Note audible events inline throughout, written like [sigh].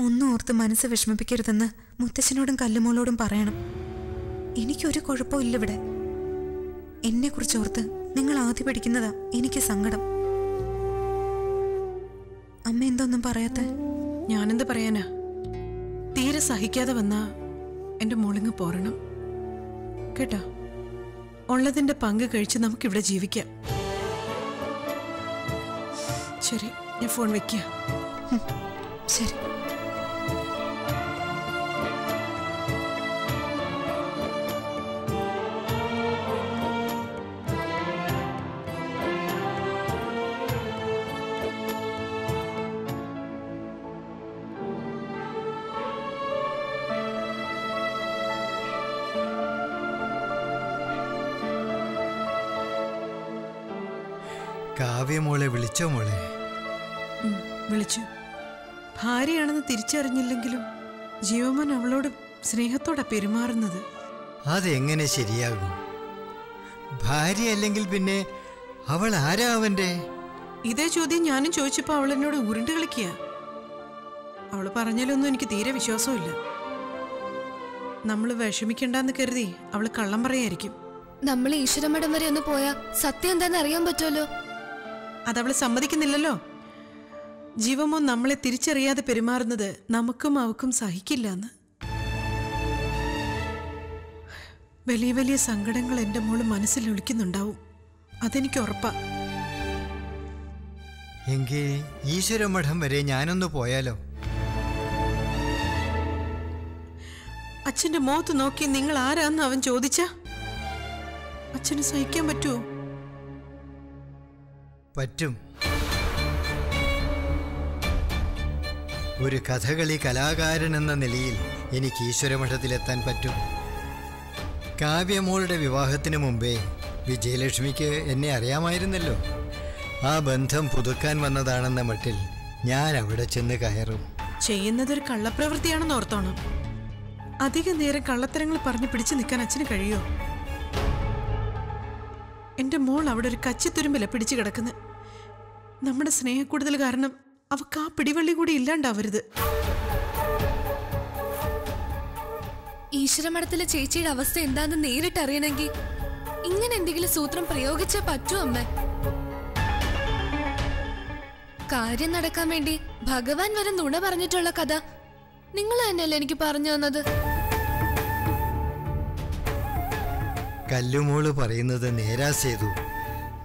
ഓർത്ത് മനസ്സ് വിഷമിപ്പിക്കരുതെന്ന് മുത്തച്ഛനോടും കല്ലുമോളോടും പറയണം. എനിക്കൊരു കുഴപ്പവും ഇല്ല ഇവിടെ എന്നെക്കുറിച്ച് ഓർത്ത് നിങ്ങൾ ആദ്യ പഠിക്കുന്നതാ എനിക്ക് സങ്കടം. അമ്മ എന്തൊന്നും പറയാത്ത? ഞാനെന്ത് പറയാനാ? തീരെ സഹിക്കാതെ വന്നാ എന്റെ മോളിങ്ങ് പോരണം. കേട്ടോ? ഉള്ളതിന്റെ പങ്ക് കഴിച്ച് നമുക്കിവിടെ ജീവിക്കാം. ശരി ഞാൻ ഫോൺ വെക്കുക ശരി. തിരിച്ചറിഞ്ഞില്ലെങ്കിലും ജീവമൻ അവളോട് സ്നേഹത്തോടെ പെരുമാറുന്നത്. അതെങ്ങനെ ശരിയാകും? ഭാര്യ അല്ലെങ്കിൽ പിന്നെ അവൾ ആരാ അവന്റെ ഇതേ ചോദ്യം ഞാനും ചോദിച്ചപ്പോ അവൾ എന്നോട് ഉരുണ്ട് കളിക്കുക അവൾ പറഞ്ഞാലൊന്നും എനിക്ക് തീരെ വിശ്വാസമില്ല നമ്മൾ വിഷമിക്കണ്ടെന്ന് കരുതി അവൾ കള്ളം പറയായിരിക്കും. നമ്മൾ ഈശ്വരമഠം വരെ ഒന്ന് പോയാ സത്യം എന്താണെന്ന് അറിയാൻ പറ്റുമല്ലോ? അതവൾ സമ്മതിക്കുന്നില്ലല്ലോ? ജീവമോ നമ്മളെ തിരിച്ചറിയാതെ പെരുമാറുന്നത് നമുക്കും അവക്കും സഹിക്കില്ല എന്ന്. വലിയ വലിയ സങ്കടങ്ങൾ എന്റെ മോൾ മനസ്സിൽ ഒളിക്കുന്നുണ്ടാവും. അതെനിക്ക് ഉറപ്പാ. എങ്കിൽ ഈശ്വരമഠം വരെ ഞാനൊന്ന് പോയാലോ? അച്ഛന്റെ മുഖത്ത് നോക്കി നിങ്ങൾ ആരാന്ന് അവൻ ചോദിച്ച? അച്ഛന് സഹിക്കാൻ പറ്റുമോ പറ്റും. ഒരു കഥകളി കലാകാരൻ എന്ന നിലയിൽ എനിക്ക് ഈശ്വരമഠത്തിലെത്താൻ പറ്റും. കാവ്യമോളുടെ വിവാഹത്തിന് മുമ്പേ വിജയലക്ഷ്മിക്ക് എന്നെ അറിയാമായിരുന്നല്ലോ. ആ ബന്ധം പുതുക്കാൻ വന്നതാണെന്ന മട്ടിൽ ഞാൻ അവിടെ ചെന്ന് കയറും. ചെയ്യുന്നതൊരു കള്ളപ്രവൃത്തിയാണെന്ന് ഓർത്തോണം. അധിക നേരം കള്ളത്തരങ്ങൾ പറഞ്ഞു പിടിച്ചു നിൽക്കാൻ അച്ഛന് കഴിയോ? എന്റെ മോൾ അവിടെ ഒരു കച്ചിത്തുരുമ്പില പിടിച്ചു കിടക്കുന്നത് നമ്മുടെ സ്നേഹക്കൂടുതൽ കാരണം അവക്ക് ആ പിടിവള്ളി കൂടി ഇല്ലാണ്ടാവരുത്. ഈശ്വരമഠത്തിലെ ചേച്ചിയുടെ അവസ്ഥ എന്താണെന്ന് നേരിട്ട് അറിയണമെങ്കിൽ ഇങ്ങനെ എന്തെങ്കിലും സൂത്രം പ്രയോഗിച്ചേ പറ്റൂ അമ്മ. കാര്യം നടക്കാൻ വേണ്ടി ഭഗവാൻ വരെ നുണ പറഞ്ഞിട്ടുള്ള കഥ നിങ്ങൾ തന്നെയല്ലേ എനിക്ക് പറഞ്ഞു തന്നത്. കല്ലുമോൾ പറയുന്നത് നേരാ സേതു.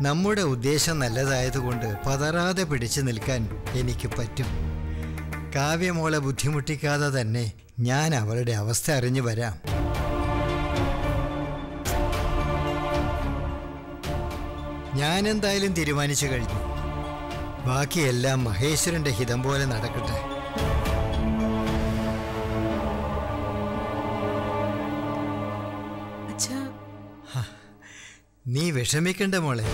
നമ്മുടെ ഉദ്ദേശം നല്ലതായതുകൊണ്ട് പതറാതെ പിടിച്ചു നിൽക്കാൻ എനിക്ക് പറ്റും. കാവ്യമോളെ ബുദ്ധിമുട്ടിക്കാതെ തന്നെ ഞാൻ അവളുടെ അവസ്ഥ അറിഞ്ഞു വരാം. ഞാനെന്തായാലും തീരുമാനിച്ചു കഴിഞ്ഞു. ബാക്കിയെല്ലാം മഹേശ്വരന്റെ ഹിതം പോലെ നടക്കട്ടെ. നീ വിഷമിക്കണ്ട മോളെ.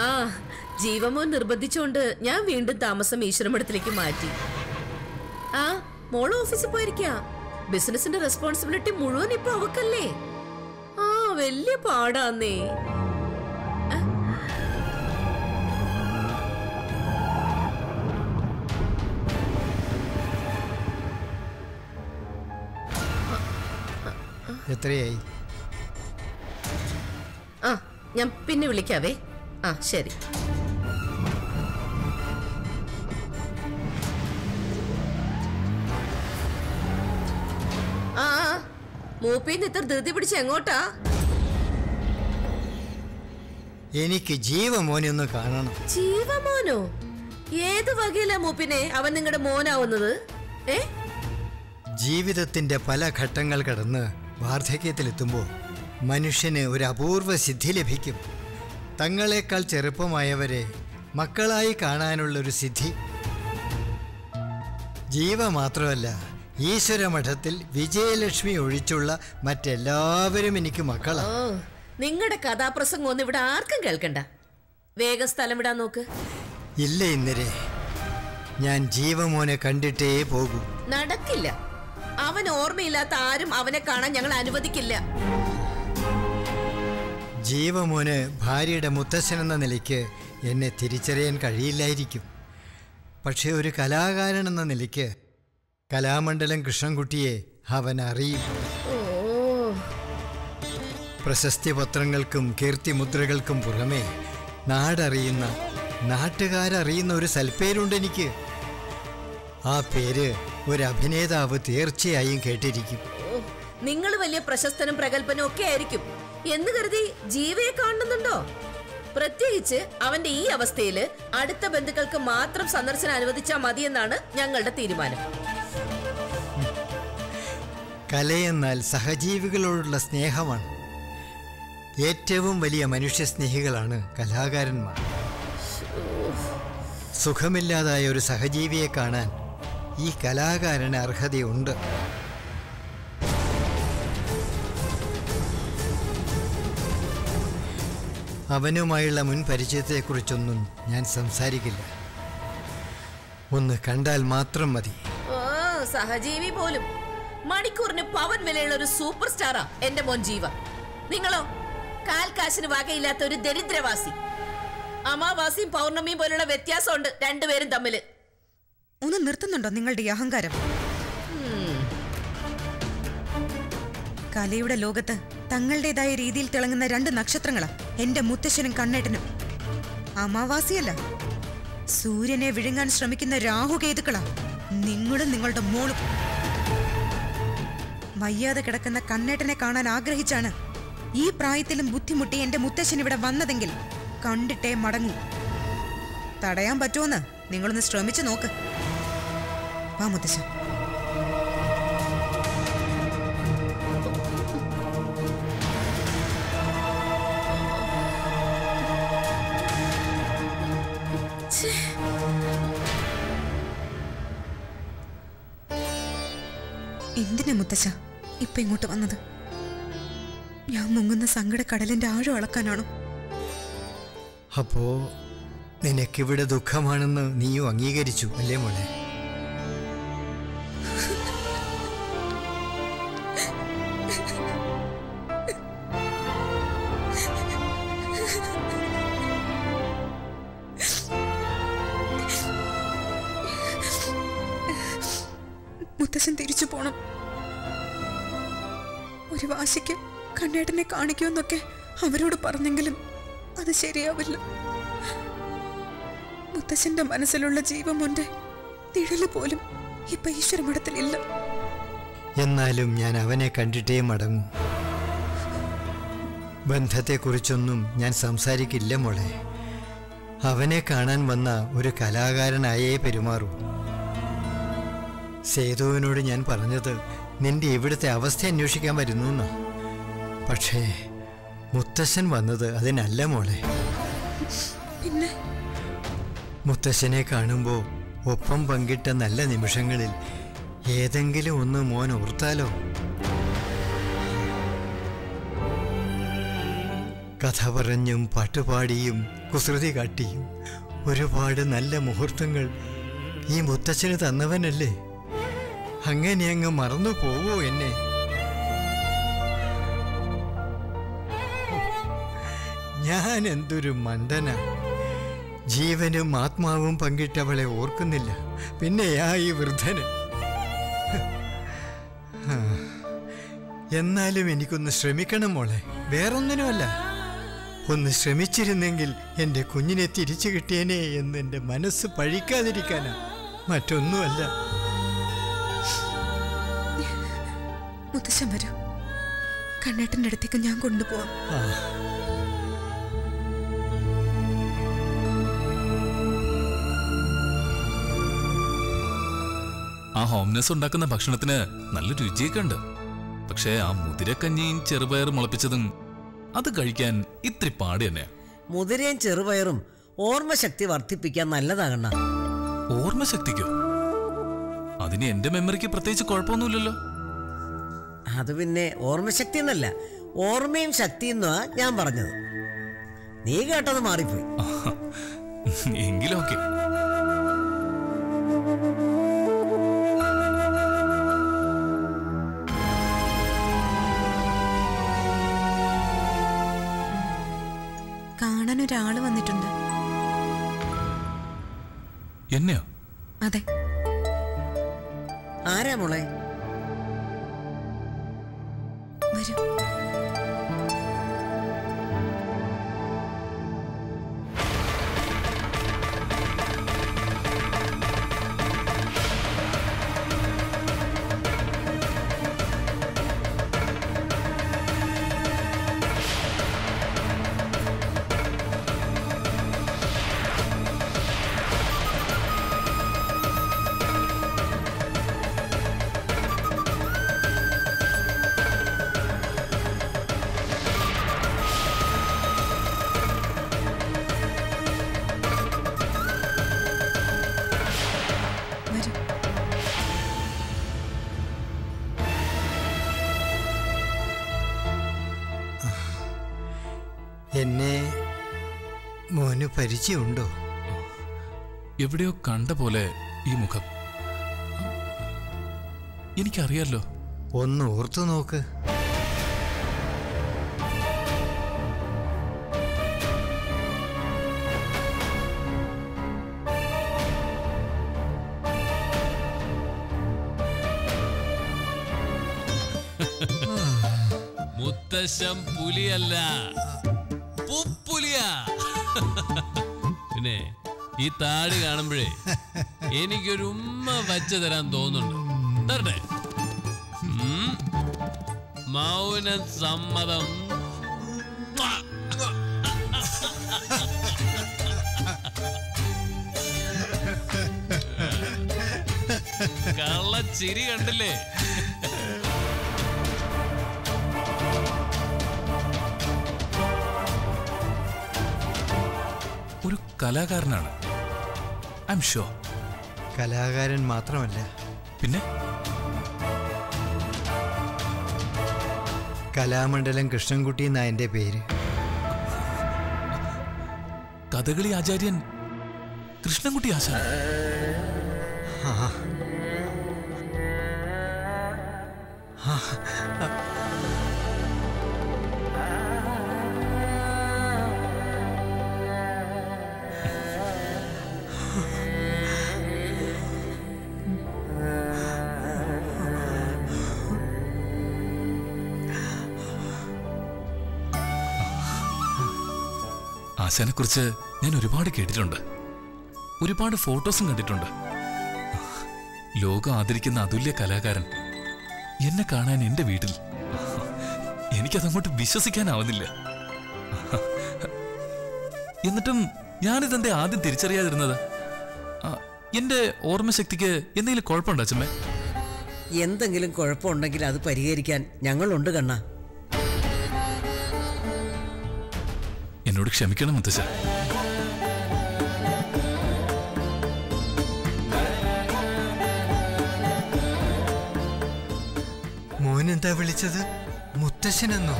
ആ ജീവമോ നിർബന്ധിച്ചുകൊണ്ട് ഞാൻ വീണ്ടും താമസം ഈശ്വരമഠത്തിലേക്ക് മാറ്റി. ആ മോൾ ഓഫീസിൽ പോയിരിക്കാ. ബിസിനസിന്റെ റെസ്പോൺസിബിലിറ്റി മുഴുവൻ ഇപ്പൊ അവക്കല്ലേ? ആ വലിയ പാടാന്നേ. എത്രയായി? ആ ഞാൻ പിന്നെ വിളിക്കാവേ. ആ ശരി. ആ മൂപ്പീന്ന് ഇത്ര ധൃതി പിടിച്ച് എങ്ങോട്ടാ? എനിക്ക് ജീവമോനെ ഒന്ന് കാണണം. ജീവമോനോ? ഏത് വകയിലാ മൂപ്പിനെ അവൻ നിങ്ങളുടെ മോനാവുന്നത്? ഏ? ജീവിതത്തിന്റെ പല ഘട്ടങ്ങൾ കടന്ന് വാർദ്ധക്യത്തിലെത്തുമ്പോൾ മനുഷ്യന് ഒരു അപൂർവ സിദ്ധി ലഭിക്കും. തങ്ങളെക്കാൾ ചെറുപ്പമായവരെ മക്കളായി കാണാനുള്ളൊരു സിദ്ധി. ജീവ മാത്രമല്ല ഈശ്വരമഠത്തിൽ വിജയലക്ഷ്മി ഒഴിച്ചുള്ള മറ്റെല്ലാവരും എനിക്ക് മക്കളാണ് നിങ്ങളുടെ കഥാപ്രസംഗം ഒന്നും ഇവിടെ ആർക്കും കേൾക്കണ്ട. വേഗം സ്ഥലം വിടാൻ നോക്ക്. ഇല്ല ഇന്നരെ ഞാൻ ജീവമോനെ കണ്ടിട്ടേ പോകൂ. നടക്കില്ല. അവൻ ഓർമ്മയില്ലാത്ത ആരും അവനെ കാണാൻ ഞങ്ങൾ അനുവദിക്കില്ല. ജീവമോന് ഭാര്യയുടെ മുത്തശ്ശൻ എന്ന നിലയ്ക്ക് എന്നെ തിരിച്ചറിയാൻ കഴിയില്ലായിരിക്കും. പക്ഷേ ഒരു കലാകാരൻ എന്ന നിലയ്ക്ക് കലാമണ്ഡലം കൃഷ്ണൻകുട്ടിയെ അവൻ അറിയും. പ്രശസ്തി പത്രങ്ങൾക്കും കീർത്തിമുദ്രകൾക്കും പുറമെ നാടറിയുന്ന നാട്ടുകാരറിയുന്ന ഒരു സൽപ്പേരുണ്ട് എനിക്ക് ആ പേര് ഒരു അഭിനേതാവ് തീർച്ചയായും കേട്ടിരിക്കും. നിങ്ങൾ വലിയ പ്രശസ്തനും പ്രഗത്ഭനും ഒക്കെ ആയിരിക്കും. എന്ന് കരുതി ജീവയെ കാണുന്നുണ്ടോ? പ്രത്യേകിച്ച് അവന്റെ ഈ അവസ്ഥയിൽ അടുത്ത ബന്ധുക്കൾക്ക് മാത്രം സന്ദർശനം അനുവദിച്ചാൽ മതിയെന്നാണ് ഞങ്ങളുടെ തീരുമാനം. കലയെന്നാൽ സഹജീവികളോടുള്ള സ്നേഹമാണ്. ഏറ്റവും വലിയ മനുഷ്യസ്നേഹികളാണ് കലാകാരന്മാർ. സുഖമില്ലാതായ ഒരു സഹജീവിയെ കാണാൻ ഈ കലാകാരന് അർഹതയുണ്ട്. അവനുമായുള്ള മുൻ പരിചയത്തെക്കുറിച്ചൊന്നും ഞാൻ സംസാരിക്കില്ല. ഒന്ന് കണ്ടാൽ മാത്രം മതി. സഹജീവി പോലും. മണിക്കൂറിന് പവൻ വിലയുള്ള ഒരു സൂപ്പർ സ്റ്റാറാ എന്റെ മോൻ ജീവ. നിങ്ങളോ? കാൽക്കാശിന് വകയില്ലാത്ത ഒരു ദരിദ്രവാസി. അമാവാസിയും പൗർണമിയും പോലുള്ള വ്യത്യാസമുണ്ട് രണ്ടുപേരും തമ്മിൽ. ഒന്ന് നിർത്തുന്നുണ്ടോ നിങ്ങളുടെ അഹങ്കാരം? കലയുടെ ലോകത്ത് തങ്ങളുടേതായ രീതിയിൽ തിളങ്ങുന്ന രണ്ട് നക്ഷത്രങ്ങളാ എന്റെ മുത്തശ്ശനും കണ്ണേട്ടനും. അമാവാസിയല്ല. സൂര്യനെ വിഴുങ്ങാൻ ശ്രമിക്കുന്ന രാഹുകേതുക്കളാ നിങ്ങളും നിങ്ങളുടെ മോളും. വയ്യാതെ കിടക്കുന്ന കണ്ണേട്ടനെ കാണാൻ ആഗ്രഹിച്ചാണ് ഈ പ്രായത്തിലും ബുദ്ധിമുട്ടി എന്റെ മുത്തശ്ശൻ ഇവിടെ വന്നതെങ്കിൽ കണ്ടിട്ടേ മടങ്ങൂ. തടയാൻ പറ്റുമെന്ന് നിങ്ങളൊന്ന് ശ്രമിച്ചു നോക്ക്. വാ മുത്തശ്ശ എന്തിനാ മുത്തശ്ശ? ഇപ്പൊ ഇങ്ങോട്ട് വന്നത്? ഞാൻ മുങ്ങുന്ന സങ്കടക്കടലിന്റെ ആഴം അളക്കാനാണോ? അപ്പോ നിനക്കിവിടെ ദുഃഖമാണെന്ന് നീയും അംഗീകരിച്ചു അല്ലേ മോളെ? മുത്തശ്ശൻ തിരിച്ചു പോണം. ഒരു വാശിക്ക് കണ്ണേടനെ കാണിക്കുമെന്നൊക്കെ അവരോട് പറഞ്ഞെങ്കിലും അത് ശരിയാവില്ല. മുത്തശ്ശന്റെ മനസ്സിലുള്ള ജീവമുണ്ട് തിഴൽ പോലും ഇപ്പൊ ഈശ്വരമഠത്തിലില്ല. എന്നാലും ഞാൻ അവനെ കണ്ടിട്ടേ മടങ്ങൂ. ബന്ധത്തെക്കുറിച്ചൊന്നും ഞാൻ സംസാരിക്കില്ല മോളെ. അവനെ കാണാൻ വന്ന ഒരു കലാകാരനായേ പെരുമാറൂ. സേതുവിനോട് ഞാൻ പറഞ്ഞത് നിന്റെ ഇവിടുത്തെ അവസ്ഥ അന്വേഷിക്കാൻ വരുന്നു എന്നാ? പക്ഷേ മുത്തശ്ശൻ വന്നത് അതിനല്ല മോളെ. പിന്നെ? മുത്തശ്ശനെ കാണുമ്പോൾ ഒപ്പം പങ്കിട്ട നല്ല നിമിഷങ്ങളിൽ ഏതെങ്കിലും ഒന്ന് മോൻ ഓർത്താലോ? കഥ പറഞ്ഞും പാട്ടുപാടിയും കുസൃതി കാട്ടിയും ഒരുപാട് നല്ല മുഹൂർത്തങ്ങൾ ഈ മുത്തച്ഛന് തന്നവനല്ലേ? അങ്ങനെ അങ്ങ് മറന്നു പോവോ എന്നെ. ഞാൻ എന്തൊരു മന്ദന ജീവനും ആത്മാവും പങ്കിട്ടവളെ ഓർക്കുന്നില്ല. പിന്നെയാ ഈ വൃദ്ധന്. എന്നാലും എനിക്കൊന്ന് ശ്രമിക്കണം മോളെ. വേറൊന്നിനുമല്ല. ഒന്ന് ശ്രമിച്ചിരുന്നെങ്കിൽ എന്റെ കുഞ്ഞിനെ തിരിച്ചു കിട്ടിയേനെ എന്ന് എന്റെ മനസ്സ് പഴിക്കാതിരിക്കാനാ. മറ്റൊന്നുമല്ല. മുത്തശ്ശൻ വരൂ. കണ്ണേട്ടന്റെ അടുത്തേക്ക് ഞാൻ കൊണ്ടുപോവാം. ആ. ഹോംനെസ് ഉണ്ടാക്കുന്ന ഭക്ഷണത്തിന് നല്ല രുചിയൊക്കെ ഉണ്ട്. പക്ഷേ ആ മുതിരക്കഞ്ഞിയും ചെറുപയർ മുളപ്പിച്ചതും അത് കഴിക്കാൻ ഇത്തിരി പാട് തന്നെ മുതിരയും ചെറുപയറും ഓർമ്മശക്തി വർദ്ധിപ്പിക്കാൻ നല്ലതാകണ്ണ ഓർമ്മശക്തിക്കോ? അതിന് എന്റെ മെമ്മറിക്ക് പ്രത്യേകിച്ച് കുഴപ്പമൊന്നുമില്ലല്ലോ. അത് പിന്നെ ഓർമ്മശക്തി എന്നല്ല ഓർമ്മയും ശക്തി എന്നാ ഞാൻ പറഞ്ഞത്. നീ കേട്ടത് മാറിപ്പോയി. [laughs] എങ്കിലും ഓക്കെ കാണാൻ ഒരാൾ വന്നിട്ടുണ്ട്. എന്നെയോ? അതെ. ആരാ മോളെ? വരൂ എന്നെ മോന് പരിചയമുണ്ടോ? എവിടെയോ കണ്ട പോലെ ഈ മുഖം. എനിക്കറിയാലോ. ഒന്ന് ഓർത്തു നോക്ക്. മുത്തശ്ശം പുലിയല്ല. ഈ താടി കാണുമ്പോഴേ എനിക്കൊരു ഉമ്മ വച്ചു തരാൻ തോന്നുന്നുണ്ട്. തരട്ടെ? മൗന സമ്മതം. കള്ള ചിരി കണ്ടില്ലേ? ഒരു കലാകാരനാണ്. ഐ എം ഷുവർ കലാകാരൻ മാത്രമല്ല. പിന്നെ? കലാമണ്ഡലം കൃഷ്ണൻകുട്ടി എന്നാ എന്റെ പേര്. കഥകളി ആചാര്യൻ കൃഷ്ണൻകുട്ടി ആശാൻ. ആശാനെ കുറിച്ച് ഞാൻ ഒരുപാട് കേട്ടിട്ടുണ്ട്. ഒരുപാട് ഫോട്ടോസും കണ്ടിട്ടുണ്ട്. ലോകം ആദരിക്കുന്ന അതുല്യ കലാകാരൻ എന്നെ കാണാൻ എന്റെ വീട്ടിൽ. എനിക്കതങ്ങോട്ട് വിശ്വസിക്കാനാവുന്നില്ല. എന്നിട്ടും ഞാനിതെന്റെ ആദ്യം തിരിച്ചറിയാതിരുന്നത്? എന്റെ ഓർമ്മശക്തിക്ക് എന്തെങ്കിലും കുഴപ്പമുണ്ടോ അച്ഛമ്മേ? എന്തെങ്കിലും കുഴപ്പമുണ്ടെങ്കിൽ അത് പരിഹരിക്കാൻ ഞങ്ങളുണ്ട് കണ്ണ. എന്നോട് ക്ഷമിക്കണം മുത്തശ്ശ മോനെന്താ വിളിച്ചത്? മുത്തശ്ശനെന്നോ?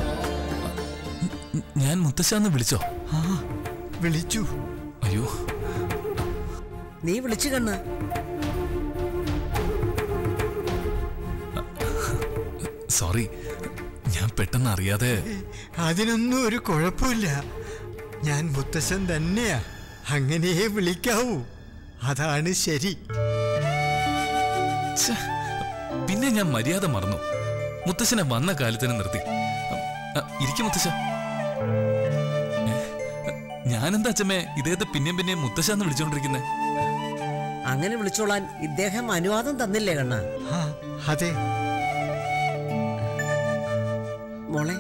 ഞാൻ മുത്തശ്ശാന്ന് വിളിച്ചോ? ആ വിളിച്ചു. അയ്യോ. നീ വിളിച്ചു കണ്ണ്. സോറി ഞാൻ പെട്ടെന്ന് അറിയാതെ അതിനൊന്നും ഒരു കുഴപ്പമില്ല. ഞാൻ മുത്തശ്ശൻ തന്നെയാ. അങ്ങനെയേ വിളിക്കാവൂ. അതാണ് ശരി. പിന്നെ ഞാൻ മര്യാദ മറന്നു. മുത്തശ്ശനെ വന്ന കാലത്തിന് നിർത്തി. ഇരിക്കും മുത്തശ്ശ. ഞാനെന്താ അച്ഛമ്മേ ഇദ്ദേഹത്തെ പിന്നെയും പിന്നെയും മുത്തശ്ശ എന്ന് വിളിച്ചോണ്ടിരിക്കുന്നേ? അങ്ങനെ വിളിച്ചോളാൻ ഇദ്ദേഹം അനുവാദം തന്നില്ലേ കണ്ണ? അതെ. മോളെ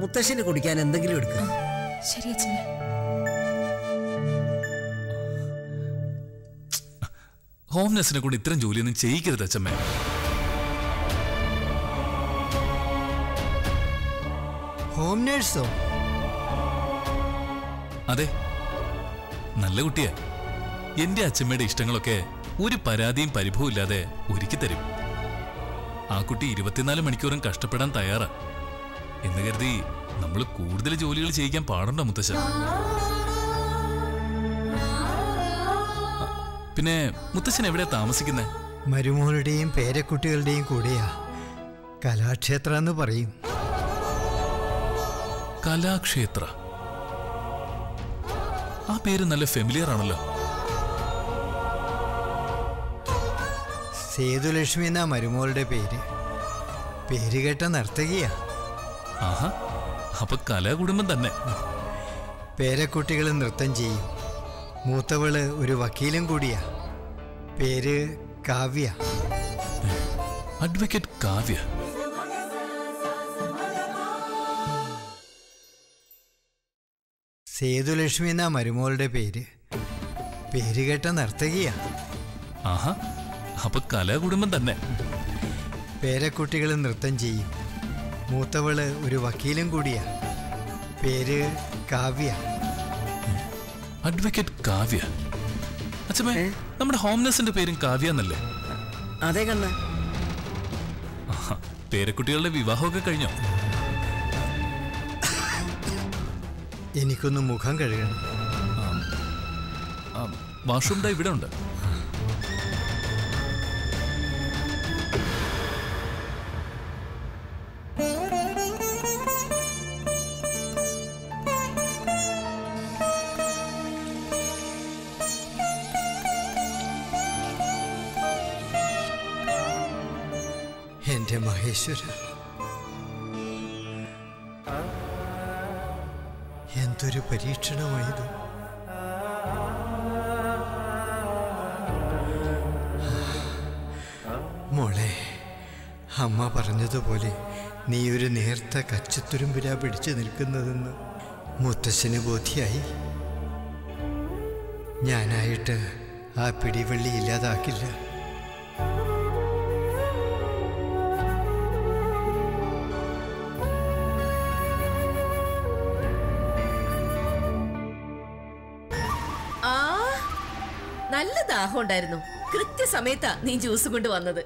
മുത്തശ്ശന് കുടിക്കാൻ എന്തെങ്കിലും എടുക്കാം. ശരി അച്ഛമ്മേ. ഹോം നഴ്സിനെ കൊണ്ട് ഇത്തരം ജോലിയൊന്നും ചെയ്യിക്കരുത് അച്ഛമ്മേ. ഹോം നേഴ്സോ അതെ. നല്ല കുട്ടിയാ. എന്റെ അച്ഛമ്മയുടെ ഇഷ്ടങ്ങളൊക്കെ ഒരു പരാതിയും പരിഭവവും ഇല്ലാതെ ഒരുക്കി തരും. ആ കുട്ടി ഇരുപത്തിനാല് മണിക്കൂറും കഷ്ടപ്പെടാൻ തയ്യാറാ. എന്ന് കരുതി നമ്മൾ കൂടുതൽ ജോലികൾ ചെയ്യിക്കാൻ പാടുണ്ടോ മുത്തശ്ശ പിന്നെ മുത്തച്ഛൻ എവിടെയാ താമസിക്കുന്നത് മരുമോളുടെയും പേരക്കുട്ടികളുടെയും കൂടെയാ. കലാക്ഷേത്ര എന്ന് പറയും. കലാക്ഷേത്ര. ആ പേര് നല്ല ഫെമിലിയർ ആണല്ലോ. സേതുലക്ഷ്മി എന്നാ മരുമോളുടെ പേര്. പേര് കേട്ട നർത്തകിയാ. ആഹാ അപ്പൊ കലാകുടുംബം തന്നെ. പേരക്കുട്ടികൾ നൃത്തം ചെയ്യും. മൂത്തവൾ ഒരു വക്കീലും കൂടിയാ. പേര് കാവ്യ. അഡ്വക്കേറ്റ് കാവ്യ. സേതുലക്ഷ്മി എന്നാ മരുമോളുടെ പേര്. പേര് കേട്ട നർത്തകിയാ. ആഹാ അപ്പൊ കലാകുടുംബം തന്നെ. പേരക്കുട്ടികൾ നൃത്തം ചെയ്യും. മൂത്തവൾ ഒരു വക്കീലും കൂടിയാ. പേര് കാവ്യ. അഡ്വക്കേറ്റ് കാവ്യ. അച്ഛമ്മേ നമ്മുടെ ഹോംനെസിന്റെ പേരും കാവ്യ എന്നല്ലേ? അതെ കണ്ണ. പേരക്കുട്ടികളുടെ വിവാഹമൊക്കെ കഴിഞ്ഞോ? എനിക്കൊന്ന് മുഖം കഴുകണം. ആ, വാഷ്റൂം ഇവിടെ ഉണ്ട്. മഹേശ്വര എന്തൊരു പരീക്ഷണമായത്. മോളെ അമ്മ പറഞ്ഞതുപോലെ നീ ഒരു നേർത്ത കച്ചത്തുരുമ്പിലാ പിടിച്ചു നിൽക്കുന്നതെന്ന് മുത്തശ്ശന് ബോധ്യായി. ഞാനായിട്ട് ആ പിടിവള്ളി ഇല്ലാതാക്കില്ല. ഉണ്ടായിരുന്നു. കൃത്യസമയത്താ നീ ജ്യൂസ് കൊണ്ട് വന്നത്.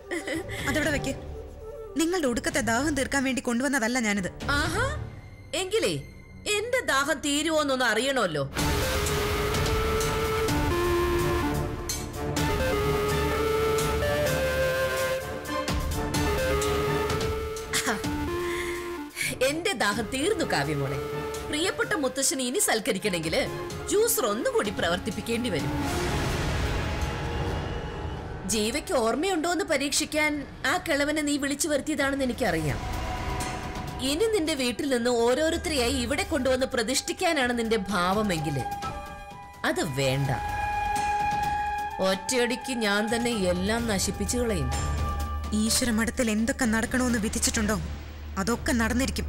അതവിടെ വെക്ക്? നിങ്ങളുടെ ഒടുക്കത്തെ ദാഹം തീർക്കാൻ വേണ്ടി കൊണ്ടുവന്നതല്ല ഞാനിത്. ആഹാ എങ്കിലേ എന്റെ ദാഹം തീരുവോന്നൊന്ന് അറിയണമല്ലോ. എന്റെ ദാഹം തീർന്നു കാവ്യമോളെ പ്രിയപ്പെട്ട മുത്തശ്ശന് ഇനി സൽക്കരിക്കണമെങ്കിൽ ജ്യൂസർ ഒന്നുകൂടി പ്രവർത്തിപ്പിക്കേണ്ടി വരും. ജീവയ്ക്ക് ഓർമ്മയുണ്ടോ എന്ന് പരീക്ഷിക്കാൻ ആ കിളവനെ നീ വിളിച്ചു വരുത്തിയതാണെന്ന് എനിക്കറിയാം. ഇനി നിന്റെ വീട്ടിൽ നിന്ന് ഓരോരുത്തരെയായി ഇവിടെ കൊണ്ടുവന്ന് പ്രതിഷ്ഠിക്കാനാണ് നിന്റെ ഭാവമെങ്കിൽ അത് വേണ്ട. ഒറ്റയടിക്ക് ഞാൻ തന്നെ എല്ലാം നശിപ്പിച്ചു കളയും. ഈശ്വര മഠത്തിൽ എന്തൊക്കെ നടക്കണമെന്ന് വിധിച്ചിട്ടുണ്ടോ? അതൊക്കെ നടന്നിരിക്കും.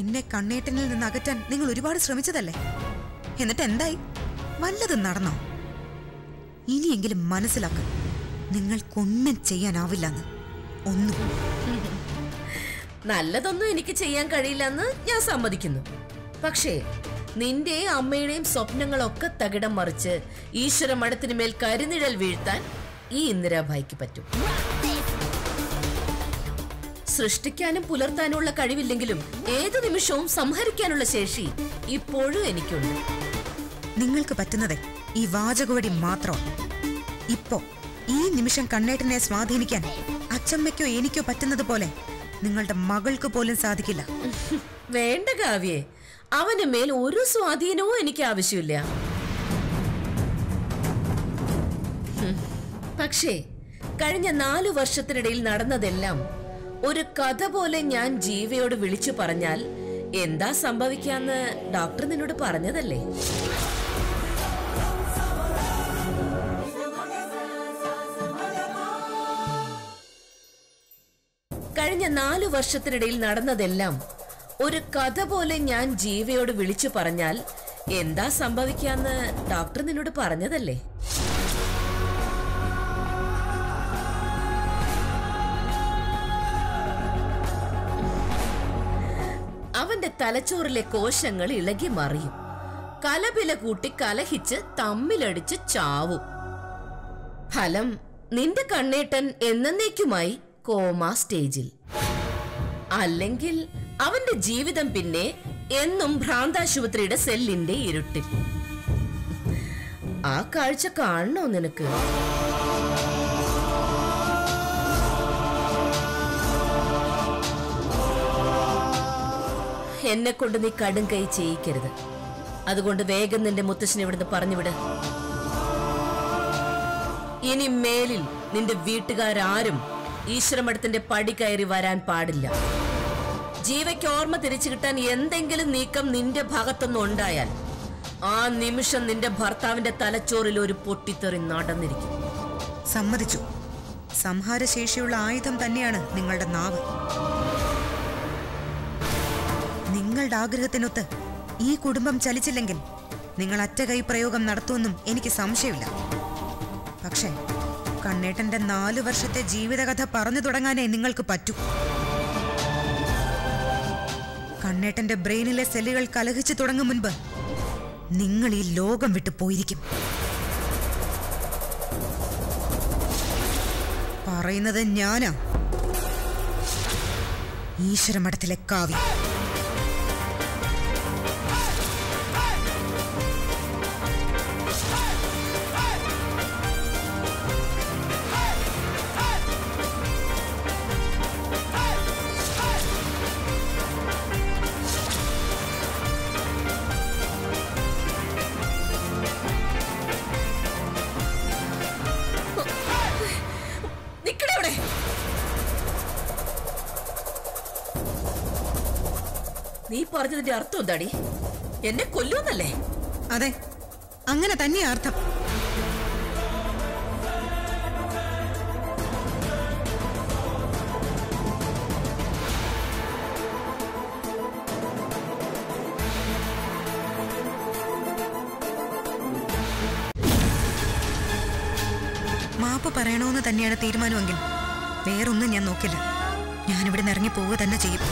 എന്നെ കണ്ണേട്ടനിൽ നിന്ന് അകറ്റാൻ നിങ്ങൾ ഒരുപാട് ശ്രമിച്ചതല്ലേ? എന്നിട്ട് എന്തായി? വല്ലതും നടന്നോ? ഇനിയെങ്കിലും മനസ്സിലാക്ക. നിങ്ങൾക്കൊന്നും ചെയ്യാനാവില്ലെന്ന്. ഒന്നും. നല്ലതൊന്നും എനിക്ക് ചെയ്യാൻ കഴിയില്ലെന്ന് ഞാൻ സമ്മതിക്കുന്നു. പക്ഷേ നിന്റെയും അമ്മയുടെയും സ്വപ്നങ്ങളൊക്കെ തകിടം മറിച്ച് ഈശ്വര മഠത്തിന് മേൽ കരുനിഴൽ വീഴ്ത്താൻ ഈ ഇന്ദിരാഭായിക്ക് പറ്റും. സൃഷ്ടിക്കാനും പുലർത്താനുള്ള കഴിവില്ലെങ്കിലും ഏതു നിമിഷവും സംഹരിക്കാനുള്ള ശേഷി ഇപ്പോഴും എനിക്കുണ്ട്. നിങ്ങൾക്ക് പറ്റുന്നതേ. ഈ വാചകവടി മാത്രം. ഇപ്പോ ഈ നിമിഷം കണ്ണേട്ടനെ സ്വാധീനിക്കാൻ അച്ഛമ്മയ്ക്കോ എനിക്കോ പറ്റുന്നത് പോലെ നിങ്ങളുടെ മകൾക്ക് പോലും സാധിക്കില്ല. വേണ്ട കാവ്യേ. അവന് മേൽ ഒരു സ്വാധീനവും എനിക്ക് ആവശ്യമില്ല. പക്ഷേ കഴിഞ്ഞ നാലു വർഷത്തിനിടയിൽ നടന്നതെല്ലാം ഒരു കഥ പോലെ ഞാൻ ജീവയോട് വിളിച്ചു പറഞ്ഞാൽ എന്താ സംഭവിക്കാന്ന് ഡോക്ടർ നിന്നോട് പറഞ്ഞതല്ലേ? കഴിഞ്ഞ നാലു വർഷത്തിനിടയിൽ നടന്നതെല്ലാം ഒരു കഥ പോലെ ഞാൻ ജീവയോട് വിളിച്ചു പറഞ്ഞാൽ എന്താ സംഭവിക്കാന്ന് ഡോക്ടർ നിന്നോട് പറഞ്ഞതല്ലേ? അവന്റെ തലച്ചോറിലെ കോശങ്ങൾ ഇളകി മറിയും. കലപില കൂട്ടി കലഹിച്ച് തമ്മിലടിച്ച് ചാവും. ഫലം നിന്റെ കണ്ണേട്ടൻ എന്നേക്കുമായി കോമ സ്റ്റേജിൽ. അല്ലെങ്കിൽ അവന്റെ ജീവിതം പിന്നെ എന്നും ഭ്രാന്താശുപത്രിയുടെ സെല്ലിന്റെ ഇരുട്ടിൽ. ആ കാഴ്ച കാണണോ നിനക്ക്? എന്നെ കൊണ്ട് നീ കടും കൈ ചെയ്യിക്കരുത്. അതുകൊണ്ട് വേഗം നിന്റെ മുത്തശ്ശനെ ഇവിടുന്ന് പറഞ്ഞുവിട്. ഇനി മേലിൽ നിന്റെ വീട്ടുകാരാരും ഈശ്വരമഠത്തിന്റെ പടി കയറി വരാൻ പാടില്ല. ജീവയ്ക്ക് ഓർമ്മ തിരിച്ചു കിട്ടാൻ എന്തെങ്കിലും നീക്കം നിന്റെ ഭാഗത്തൊന്നും ഉണ്ടായാൽ ആ നിമിഷം നിന്റെ ഭർത്താവിന്റെ തലച്ചോറിൽ ഒരു പൊട്ടിത്തെറി നടന്നിരിക്കും. സമ്മതിച്ചു. സംഹാരശേഷിയുള്ള ആയുധം തന്നെയാണ് നിങ്ങളുടെ നാവ്. നിങ്ങളുടെ ആഗ്രഹത്തിനൊത്ത് ഈ കുടുംബം ചലിച്ചില്ലെങ്കിൽ നിങ്ങൾ അറ്റകൈ പ്രയോഗം നടത്തുമെന്നും എനിക്ക് സംശയമില്ല. പക്ഷേ കണ്ണേട്ടന്റെ നാലു വർഷത്തെ ജീവിതകഥ പറഞ്ഞു തുടങ്ങാനേ നിങ്ങൾക്ക് പറ്റൂ. കണ്ണേട്ടന്റെ ബ്രെയിനിലെ സെല്ലുകൾ കലഹിച്ചു തുടങ്ങും മുൻപ് നിങ്ങൾ ഈ ലോകം വിട്ടു പോയിരിക്കും. പറയുന്നത് ഞാനാ. ഈശ്വരമഠത്തിലെ കാവ്യ. നീ പറഞ്ഞതിന്റെ അർത്ഥം എന്താടി? എന്നെ കൊല്ലൂന്നല്ലേ അതെ അങ്ങനെ തന്നെയാ അർത്ഥം. മാപ്പ് പറയണമെന്ന് തന്നെയാണ് തീരുമാനമെങ്കിൽ വേറൊന്നും ഞാൻ നോക്കില്ല. ഞാനിവിടെ നിന്ന് ഇറങ്ങി പോവുക തന്നെ ചെയ്യും.